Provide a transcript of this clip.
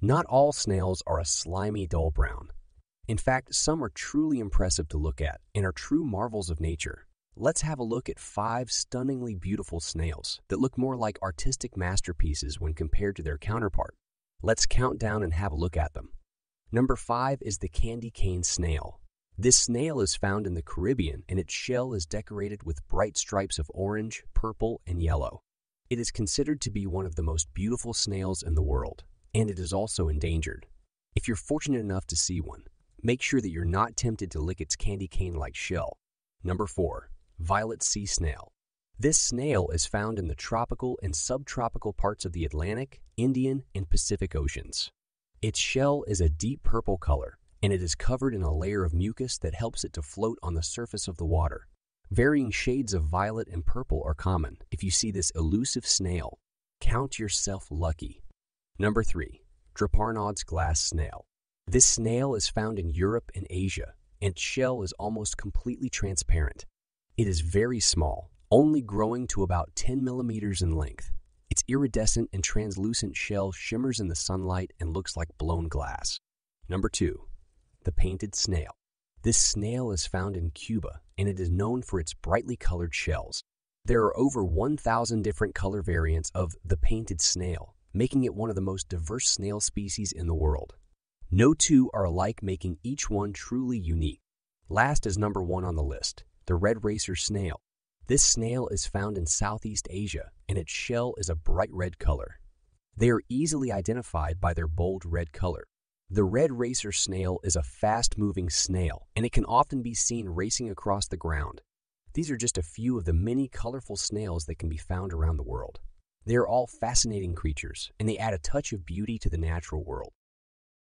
Not all snails are a slimy, dull brown. In fact, some are truly impressive to look at and are true marvels of nature. Let's have a look at five stunningly beautiful snails that look more like artistic masterpieces when compared to their counterpart. Let's count down and have a look at them. Number five is the candy cane snail. This snail is found in the Caribbean and its shell is decorated with bright stripes of orange, purple, and yellow. It is considered to be one of the most beautiful snails in the world, and it is also endangered. If you're fortunate enough to see one, make sure that you're not tempted to lick its candy cane-like shell. Number 4. Violet Sea Snail This snail is found in the tropical and subtropical parts of the Atlantic, Indian, and Pacific Oceans. Its shell is a deep purple color, and it is covered in a layer of mucus that helps it to float on the surface of the water. Varying shades of violet and purple are common. If you see this elusive snail, count yourself lucky. Number 3. Draparnaud's glass snail. This snail is found in Europe and Asia, and its shell is almost completely transparent. It is very small, only growing to about 10 millimeters in length. Its iridescent and translucent shell shimmers in the sunlight and looks like blown glass. Number 2. The painted snail. This snail is found in Cuba and it is known for its brightly colored shells. There are over 1,000 different color variants of the painted snail, making it one of the most diverse snail species in the world. No two are alike, making each one truly unique. Last is number one on the list, the red racer snail. This snail is found in Southeast Asia, and its shell is a bright red color. They are easily identified by their bold red color. The red racer snail is a fast-moving snail, and it can often be seen racing across the ground. These are just a few of the many colorful snails that can be found around the world. They are all fascinating creatures, and they add a touch of beauty to the natural world.